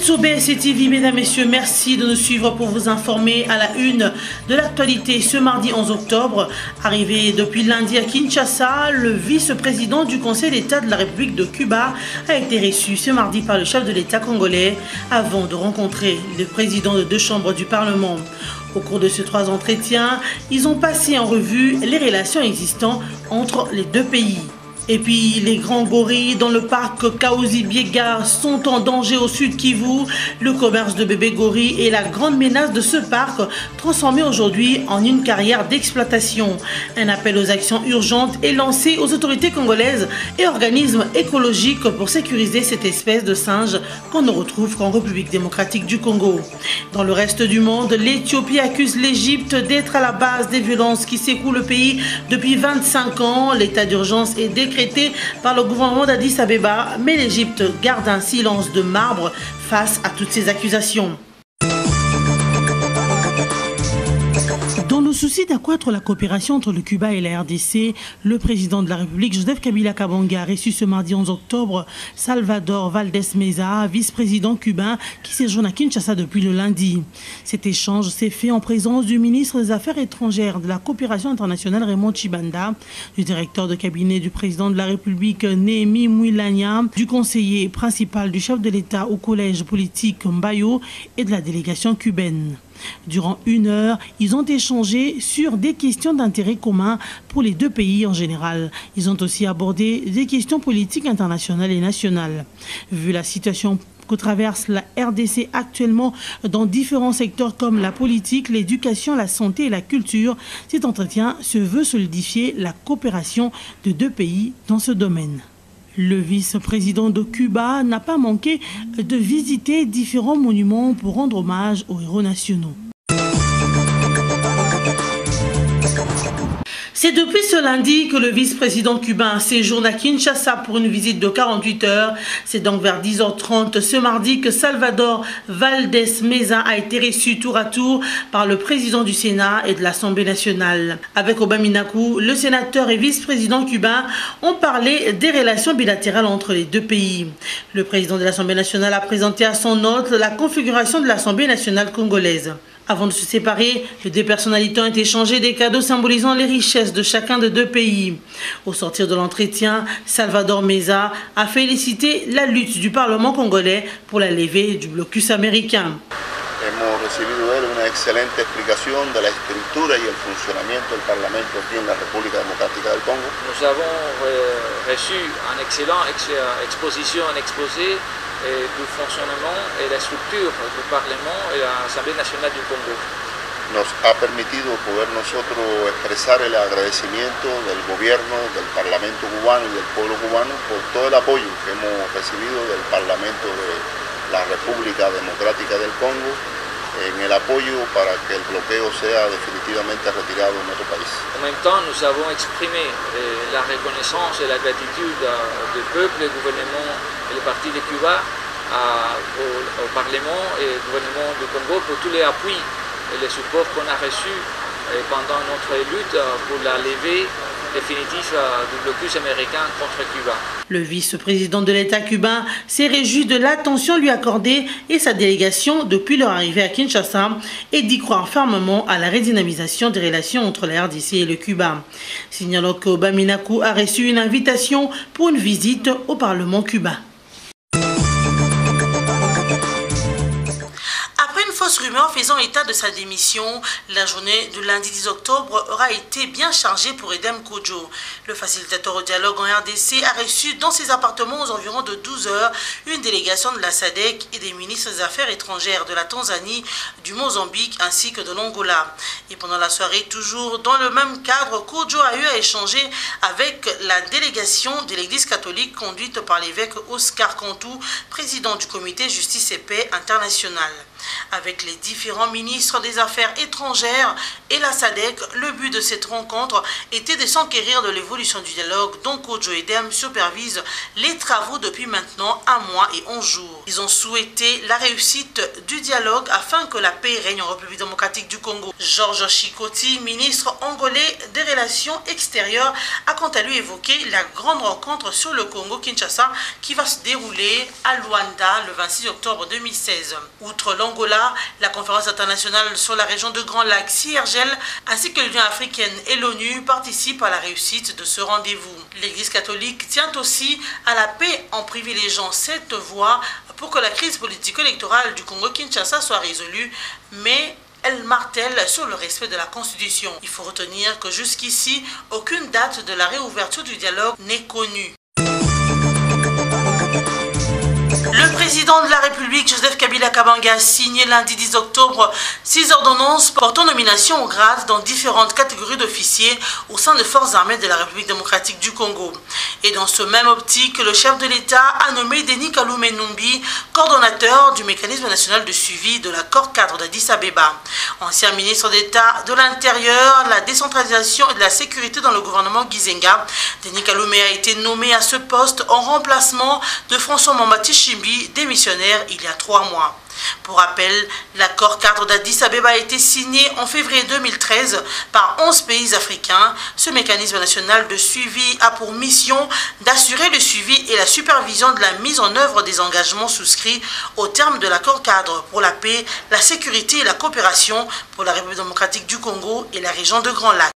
êtes sur BSC TV, mesdames, messieurs, merci de nous suivre pour vous informer à la une de l'actualité ce mardi 11 octobre. Arrivé depuis lundi à Kinshasa, le vice-président du Conseil d'État de la République de Cuba a été reçu ce mardi par le chef de l'État congolais avant de rencontrer le président de deux chambres du Parlement. Au cours de ces trois entretiens, ils ont passé en revue les relations existantes entre les deux pays. Et puis les grands gorilles dans le parc Kaozi Biega sont en danger au sud Kivu. Le commerce de bébés gorilles est la grande menace de ce parc, transformé aujourd'hui en une carrière d'exploitation. Un appel aux actions urgentes est lancé aux autorités congolaises et organismes écologiques pour sécuriser cette espèce de singe qu'on ne retrouve qu'en République démocratique du Congo. Dans le reste du monde, l'Éthiopie accuse l'Égypte d'être à la base des violences qui secouent le pays depuis 25 ans. L'état d'urgence est décrété par le gouvernement d'Addis Abeba, mais l'Égypte garde un silence de marbre face à toutes ces accusations. Souci d'accroître la coopération entre le Cuba et la RDC, le président de la République, Joseph Kabila Kabanga, a reçu ce mardi 11 octobre Salvador Valdés Meza, vice-président cubain qui séjourne à Kinshasa depuis le lundi. Cet échange s'est fait en présence du ministre des Affaires étrangères de la coopération internationale Raymond Chibanda, du directeur de cabinet du président de la République Némi Mouilania, du conseiller principal du chef de l'État au collège politique Mbayo et de la délégation cubaine. Durant une heure, ils ont échangé sur des questions d'intérêt commun pour les deux pays en général. Ils ont aussi abordé des questions politiques internationales et nationales. Vu la situation que traverse la RDC actuellement dans différents secteurs comme la politique, l'éducation, la santé et la culture, cet entretien se veut solidifier la coopération de deux pays dans ce domaine. Le vice-président de Cuba n'a pas manqué de visiter différents monuments pour rendre hommage aux héros nationaux. C'est depuis ce lundi que le vice-président cubain séjourne à Kinshasa pour une visite de 48 heures. C'est donc vers 10h30 ce mardi que Salvador Valdés Meza a été reçu tour à tour par le président du Sénat et de l'Assemblée nationale. Avec Obaminaku, le sénateur et vice-président cubain ont parlé des relations bilatérales entre les deux pays. Le président de l'Assemblée nationale a présenté à son hôte la configuration de l'Assemblée nationale congolaise. Avant de se séparer, les deux personnalités ont échangé des cadeaux symbolisant les richesses de chacun des deux pays. Au sortir de l'entretien, Salvador Meza a félicité la lutte du Parlement congolais pour la levée du blocus américain. Hemos recibido de él una excelente explicación de la estructura y el funcionamiento del Parlamento aquí en la República Democrática del Congo. Nous avons euh, reçu un excellent ex exposition, un exposé du fonctionnement et la structure du Parlement et l'Assemblée nationale du Congo. Nos ha permitido poder nosotros expresar el agradecimiento del gobierno, del Parlamento cubano y del pueblo cubano por todo el apoyo que hemos recibido del Parlamento de la República Democrática del Congo en que en même temps, nous avons exprimé euh, la reconnaissance et la gratitude du peuple, du gouvernement et le parti de Cuba au, Parlement et au gouvernement du Congo pour tous les appuis et les supports qu'on a reçus euh, pendant notre lutte pour la levée définitive du blocus américain contre Cuba. Le vice-président de l'État cubain s'est réjoui de l'attention lui accordée et sa délégation depuis leur arrivée à Kinshasa et d'y croire fermement à la redynamisation des relations entre la RDC et le Cuba. Signalons que Obaminaku a reçu une invitation pour une visite au Parlement cubain. Fausse rumeur faisant état de sa démission, la journée du lundi 10 octobre aura été bien chargée pour Edem Kojo. Le facilitateur au dialogue en RDC a reçu dans ses appartements aux environs de 12 heures une délégation de la SADEC et des ministres des Affaires étrangères de la Tanzanie, du Mozambique ainsi que de l'Angola. Et pendant la soirée, toujours dans le même cadre, Kojo a eu à échanger avec la délégation de l'Église catholique conduite par l'évêque Oscar Cantou, président du comité Justice et Paix international. Avec les différents ministres des Affaires étrangères et la SADEC, le but de cette rencontre était de s'enquérir de l'évolution du dialogue dont Kojo Edem supervise les travaux depuis maintenant un mois et onze jours. Ils ont souhaité la réussite du dialogue afin que la paix règne en République démocratique du Congo. Georges Chikoti, ministre angolais des Relations extérieures, a quant à lui évoqué la grande rencontre sur le Congo-Kinshasa qui va se dérouler à Luanda le 26 octobre 2016. Outre l'Angola, la conférence internationale sur la région de Grand Lac, CIRGEL, ainsi que l'Union africaine et l'ONU participent à la réussite de ce rendez-vous. L'Église catholique tient aussi à la paix en privilégiant cette voie pour que la crise politico-électorale du Congo-Kinshasa soit résolue, mais elle martèle sur le respect de la Constitution. Il faut retenir que jusqu'ici, aucune date de la réouverture du dialogue n'est connue. Le président de la République, Joseph Kabila Kabanga, a signé lundi 10 octobre six ordonnances portant nomination au grade dans différentes catégories d'officiers au sein des forces armées de la République démocratique du Congo. Et dans ce même optique, le chef de l'État a nommé Denis Kalume Numbi, coordonnateur du mécanisme national de suivi de l'accord cadre d'Addis Abeba. Ancien ministre d'État de l'Intérieur, la décentralisation et de la sécurité dans le gouvernement Gizenga, Denis Kalume a été nommé à ce poste en remplacement de François Mambati Chimbi, démissionnaire il y a trois mois. Pour rappel, l'accord cadre d'Addis Abeba a été signé en février 2013 par 11 pays africains. Ce mécanisme national de suivi a pour mission d'assurer le suivi et la supervision de la mise en œuvre des engagements souscrits au terme de l'accord cadre pour la paix, la sécurité et la coopération pour la République démocratique du Congo et la région de Grand Lac.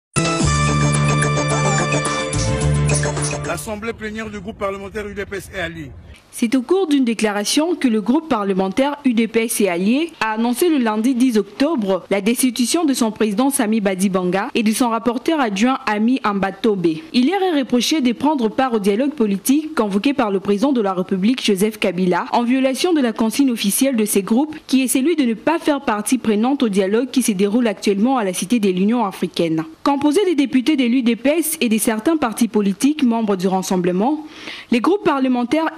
L'Assemblée plénière du groupe parlementaire UDPS est alliée. C'est au cours d'une déclaration que le groupe parlementaire UDPS et Alliés a annoncé le lundi 10 octobre la destitution de son président Sami Badibanga et de son rapporteur adjoint Ami Ambatobe. Il est reproché de prendre part au dialogue politique convoqué par le président de la République Joseph Kabila en violation de la consigne officielle de ces groupes qui est celui de ne pas faire partie prenante au dialogue qui se déroule actuellement à la Cité de l'Union africaine. Composé des députés de l'UDPS et de certains partis politiques membres du Rassemblement, les groupes parlementaires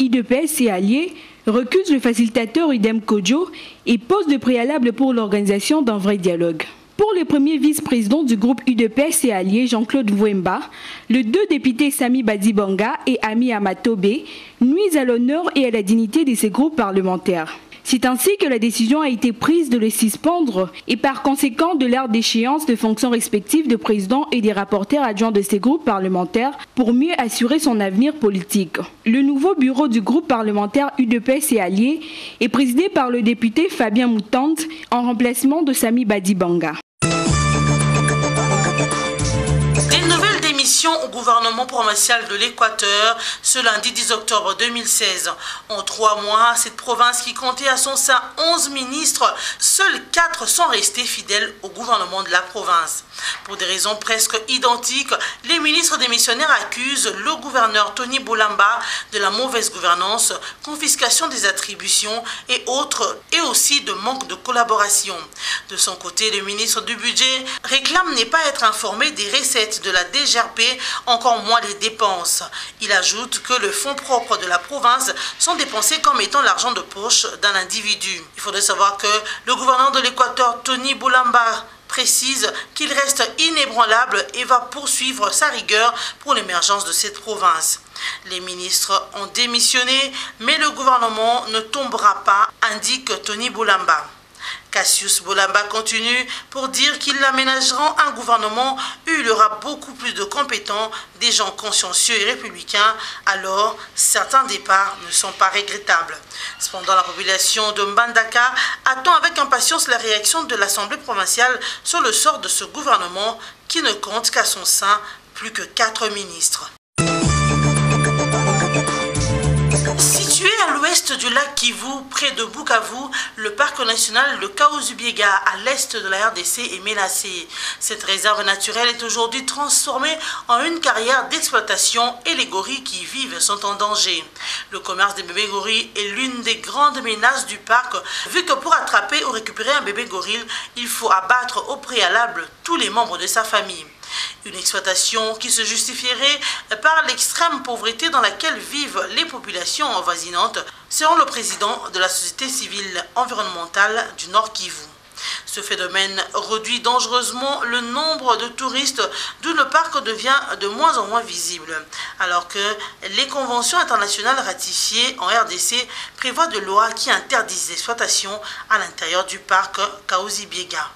UDPS et alliés recusent le facilitateur Idem Kojo et posent de préalables pour l'organisation d'un vrai dialogue. Pour le premier vice-président du groupe UDPS et alliés, Jean-Claude Wemba, les deux députés Sami Badibanga et Ami Amatobe nuisent à l'honneur et à la dignité de ces groupes parlementaires. C'est ainsi que la décision a été prise de les suspendre et par conséquent de l'ère d'échéance de fonctions respectives de président et des rapporteurs adjoints de ces groupes parlementaires pour mieux assurer son avenir politique. Le nouveau bureau du groupe parlementaire UDPS et Alliés est présidé par le député Fabien Moutante en remplacement de Sami Badibanga. Au gouvernement provincial de l'Équateur ce lundi 10 octobre 2016. En trois mois, cette province qui comptait à son sein 11 ministres, seuls 4 sont restés fidèles au gouvernement de la province. Pour des raisons presque identiques, les ministres démissionnaires accusent le gouverneur Tony Boulamba de la mauvaise gouvernance, confiscation des attributions et autres, et aussi de manque de collaboration. De son côté, le ministre du Budget réclame n'est pas être informé des recettes de la DGRP encore moins les dépenses. Il ajoute que le fonds propre de la province sont dépensés comme étant l'argent de poche d'un individu. Il faudrait savoir que le gouverneur de l'Équateur, Tony Boulamba, précise qu'il reste inébranlable et va poursuivre sa rigueur pour l'émergence de cette province. Les ministres ont démissionné, mais le gouvernement ne tombera pas, indique Tony Boulamba. Cassius Bolamba continue pour dire qu'ils aménageront un gouvernement où il aura beaucoup plus de compétents, des gens consciencieux et républicains, alors certains départs ne sont pas regrettables. Cependant, la population de Mbandaka attend avec impatience la réaction de l'Assemblée provinciale sur le sort de ce gouvernement qui ne compte qu'à son sein plus que quatre ministres. À l'ouest du lac Kivu, près de Bukavu, le parc national de Kaozubiega, à l'est de la RDC, est menacé. Cette réserve naturelle est aujourd'hui transformée en une carrière d'exploitation et les gorilles qui y vivent sont en danger. Le commerce des bébés gorilles est l'une des grandes menaces du parc, vu que pour attraper ou récupérer un bébé gorille, il faut abattre au préalable tous les membres de sa famille. Une exploitation qui se justifierait par l'extrême pauvreté dans laquelle vivent les populations envasinantes, selon le président de la société civile environnementale du Nord Kivu. Ce phénomène réduit dangereusement le nombre de touristes, d'où le parc devient de moins en moins visible, alors que les conventions internationales ratifiées en RDC prévoient de lois qui interdisent l'exploitation à l'intérieur du parc Kaozi-Biega.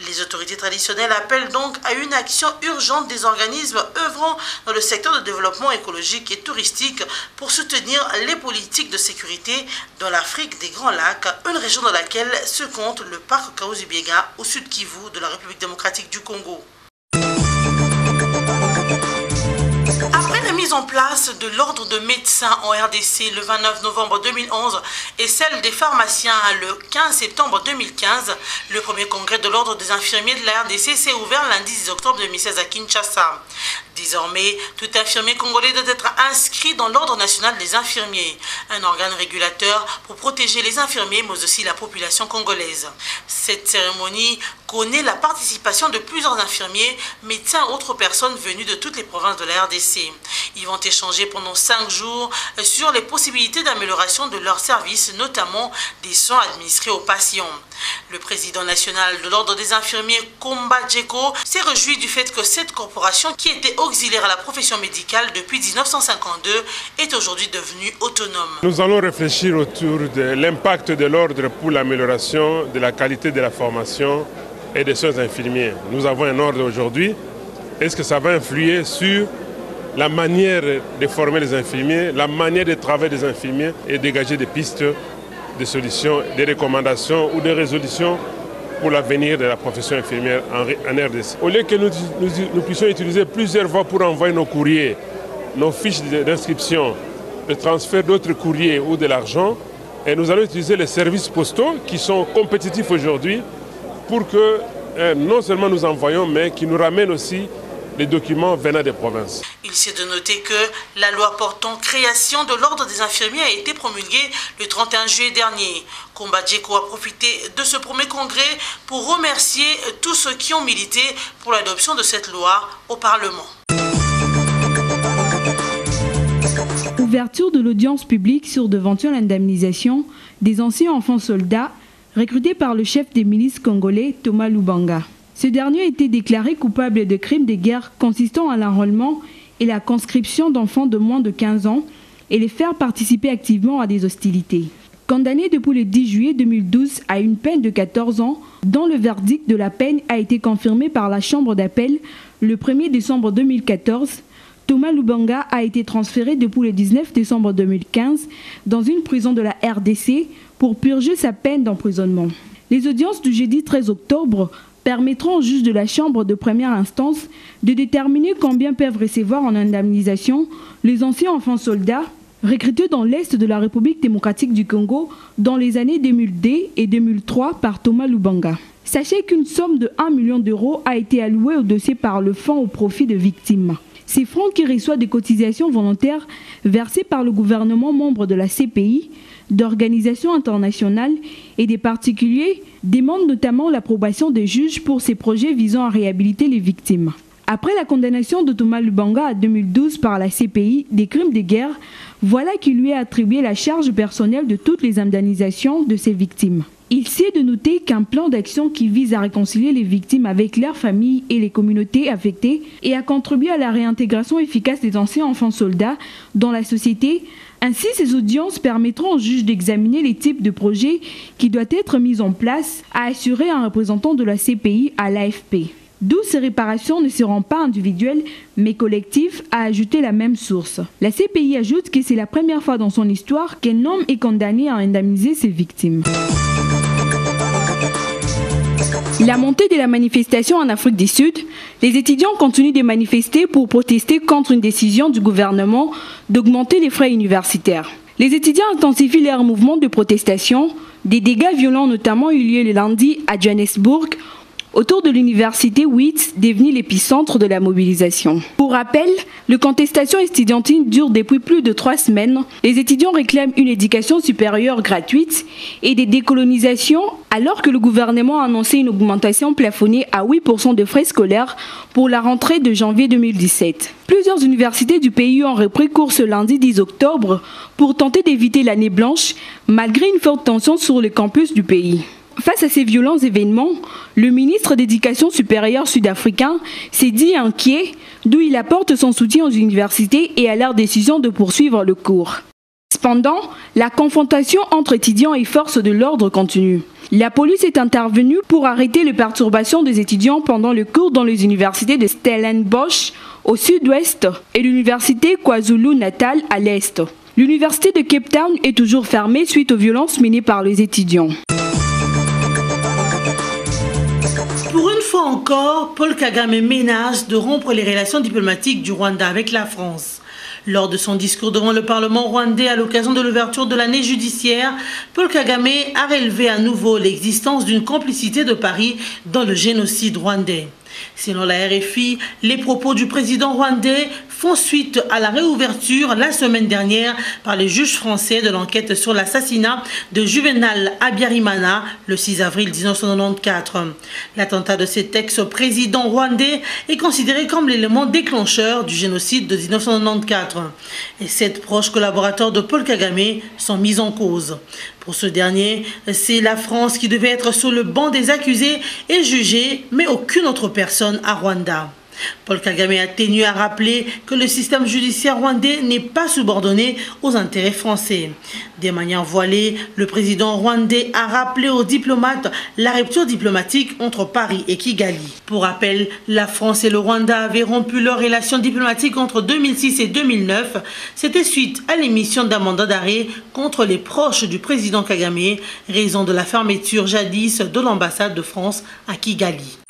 Les autorités traditionnelles appellent donc à une action urgente des organismes œuvrant dans le secteur de développement écologique et touristique pour soutenir les politiques de sécurité dans l'Afrique des Grands Lacs, une région dans laquelle se compte le parc Kaozi-Biega au sud Kivu de la République démocratique du Congo. En place de l'ordre de médecins en RDC le 29 novembre 2011 et celle des pharmaciens le 15 septembre 2015, le premier congrès de l'ordre des infirmiers de la RDC s'est ouvert lundi 10 octobre 2016 à Kinshasa. Désormais, tout infirmier congolais doit être inscrit dans l'Ordre national des infirmiers, un organe régulateur pour protéger les infirmiers mais aussi la population congolaise. Cette cérémonie connaît la participation de plusieurs infirmiers, médecins et autres personnes venues de toutes les provinces de la RDC. Ils vont échanger pendant cinq jours sur les possibilités d'amélioration de leurs services, notamment des soins administrés aux patients. Le président national de l'Ordre des infirmiers, Komba Djeko, s'est réjoui du fait que cette corporation, qui était auxiliaire à la profession médicale depuis 1952, est aujourd'hui devenue autonome. Nous allons réfléchir autour de l'impact de l'ordre pour l'amélioration de la qualité de la formation et des soins infirmiers. Nous avons un ordre aujourd'hui. Est-ce que ça va influer sur la manière de former les infirmiers, la manière de travailler des infirmiers et dégager des pistes de solutions, des recommandations ou des résolutions pour l'avenir de la profession infirmière en, RDC. Au lieu que nous, nous, puissions utiliser plusieurs voies pour envoyer nos courriers, nos fiches d'inscription, le transfert d'autres courriers ou de l'argent, et nous allons utiliser les services postaux qui sont compétitifs aujourd'hui pour que euh, non seulement nous envoyons, mais qui nous ramènent aussi les documents venant des provinces. Il s'est de noter que la loi portant création de l'ordre des infirmiers a été promulguée le 31 juillet dernier. Combat a profité de ce premier congrès pour remercier tous ceux qui ont milité pour l'adoption de cette loi au Parlement. Ouverture de l'audience publique sur devanture l'indemnisation des anciens enfants soldats recrutés par le chef des milices congolais Thomas Lubanga. Ce dernier a été déclaré coupable de crimes de guerre consistant à l'enrôlement et la conscription d'enfants de moins de 15 ans et les faire participer activement à des hostilités. Condamné depuis le 10 juillet 2012 à une peine de 14 ans, dont le verdict de la peine a été confirmé par la Chambre d'appel le 1er décembre 2014, Thomas Lubanga a été transféré depuis le 19 décembre 2015 dans une prison de la RDC pour purger sa peine d'emprisonnement. Les audiences du jeudi 13 octobre permettront au juge de la Chambre de première instance de déterminer combien peuvent recevoir en indemnisation les anciens enfants soldats recrutés dans l'Est de la République démocratique du Congo dans les années 2002 et 2003 par Thomas Lubanga. Sachez qu'une somme de 1 million d'euros a été allouée au dossier par le Fonds au profit de victimes. Ces fonds qui reçoivent des cotisations volontaires versées par le gouvernement membre de la CPI d'organisations internationales et des particuliers demandent notamment l'approbation des juges pour ces projets visant à réhabiliter les victimes. Après la condamnation de Thomas Lubanga en 2012 par la CPI des crimes de guerre, voilà qui lui a attribué la charge personnelle de toutes les indemnisations de ces victimes. Il s'est de noter qu'un plan d'action qui vise à réconcilier les victimes avec leurs familles et les communautés affectées et à contribuer à la réintégration efficace des anciens enfants soldats dans la société ainsi, ces audiences permettront au juge d'examiner les types de projets qui doivent être mis en place, à assurer un représentant de la CPI à l'AFP. D'où ces réparations ne seront pas individuelles, mais collectives, a ajouté la même source. La CPI ajoute que c'est la première fois dans son histoire qu'un homme est condamné à indemniser ses victimes. La montée de la manifestation en Afrique du Sud, les étudiants continuent de manifester pour protester contre une décision du gouvernement d'augmenter les frais universitaires. Les étudiants intensifient leur mouvement de protestation. Des dégâts violents notamment eu lieu le lundi à Johannesburg autour de l'université WITS, devenue l'épicentre de la mobilisation. Pour rappel, le contestation estudiantine dure depuis plus de trois semaines. Les étudiants réclament une éducation supérieure gratuite et des décolonisations alors que le gouvernement a annoncé une augmentation plafonnée à 8% de frais scolaires pour la rentrée de janvier 2017. Plusieurs universités du pays ont repris cours ce lundi 10 octobre pour tenter d'éviter l'année blanche malgré une forte tension sur les campus du pays. Face à ces violents événements, le ministre d'éducation supérieure sud-africain s'est dit inquiet, d'où il apporte son soutien aux universités et à leur décision de poursuivre le cours. Cependant, la confrontation entre étudiants et forces de l'ordre continue. La police est intervenue pour arrêter les perturbations des étudiants pendant le cours dans les universités de Stellenbosch au sud-ouest et l'université KwaZulu-Natal à l'est. L'université de Cape Town est toujours fermée suite aux violences menées par les étudiants. Encore, Paul Kagame menace de rompre les relations diplomatiques du Rwanda avec la France. Lors de son discours devant le Parlement rwandais à l'occasion de l'ouverture de l'année judiciaire, Paul Kagame a relevé à nouveau l'existence d'une complicité de Paris dans le génocide rwandais. Selon la RFI, les propos du président rwandais font suite à la réouverture la semaine dernière par les juges français de l'enquête sur l'assassinat de Juvenal Abiyarimana le 6 avril 1994. L'attentat de cet ex-président rwandais est considéré comme l'élément déclencheur du génocide de 1994. Et sept proches collaborateurs de Paul Kagame sont mis en cause. Pour ce dernier, c'est la France qui devait être sur le banc des accusés et jugée, mais aucune autre personne à Rwanda. Paul Kagame a tenu à rappeler que le système judiciaire rwandais n'est pas subordonné aux intérêts français. Des manières voilées, le président rwandais a rappelé aux diplomates la rupture diplomatique entre Paris et Kigali. Pour rappel, la France et le Rwanda avaient rompu leurs relations diplomatiques entre 2006 et 2009. C'était suite à l'émission d'un mandat d'arrêt contre les proches du président Kagame, raison de la fermeture jadis de l'ambassade de France à Kigali.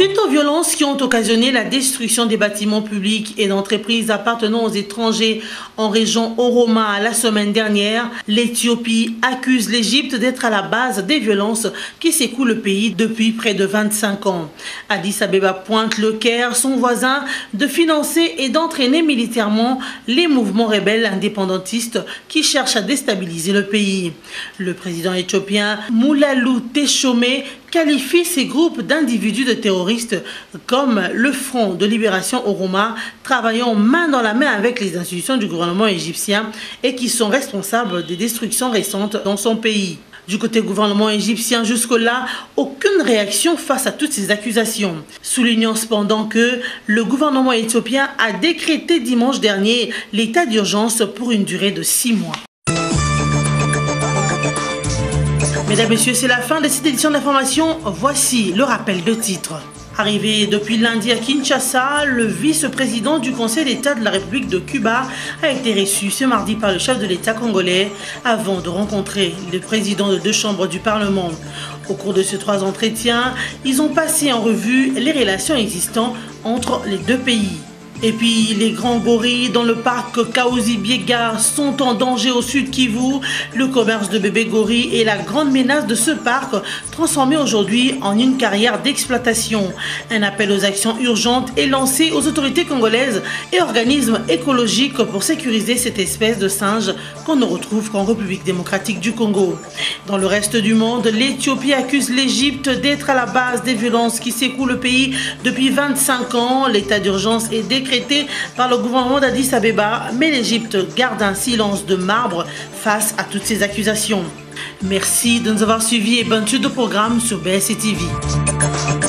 Suite aux violences qui ont occasionné la destruction des bâtiments publics et d'entreprises appartenant aux étrangers en région Oroma la semaine dernière, l'Éthiopie accuse l'Égypte d'être à la base des violences qui secouent le pays depuis près de 25 ans. Addis Abeba pointe le Caire, son voisin, de financer et d'entraîner militairement les mouvements rebelles indépendantistes qui cherchent à déstabiliser le pays. Le président éthiopien Moulalou Teshome qualifie ces groupes d'individus de terroristes comme le Front de libération Oroma, travaillant main dans la main avec les institutions du gouvernement égyptien et qui sont responsables des destructions récentes dans son pays. Du côté gouvernement égyptien, jusque-là, aucune réaction face à toutes ces accusations. Soulignant cependant que le gouvernement éthiopien a décrété dimanche dernier l'état d'urgence pour une durée de six mois. Mesdames, Messieurs, c'est la fin de cette édition d'information. Voici le rappel de titres. Arrivé depuis lundi à Kinshasa, le vice-président du Conseil d'État de la République de Cuba a été reçu ce mardi par le chef de l'État congolais avant de rencontrer le président de deux chambres du Parlement. Au cours de ces trois entretiens, ils ont passé en revue les relations existantes entre les deux pays. Et puis les grands gorilles dans le parc Kaozi Biega sont en danger au sud Kivu. Le commerce de bébés gorilles est la grande menace de ce parc, transformé aujourd'hui en une carrière d'exploitation. Un appel aux actions urgentes est lancé aux autorités congolaises et organismes écologiques pour sécuriser cette espèce de singe qu'on ne retrouve qu'en République démocratique du Congo. Dans le reste du monde, l'Éthiopie accuse l'Égypte d'être à la base des violences qui secouent le pays depuis 25 ans. L'état d'urgence est par le gouvernement d'Addis Abeba, mais l'Égypte garde un silence de marbre face à toutes ces accusations. Merci de nous avoir suivis et bonne suite de programme sur BSC TV.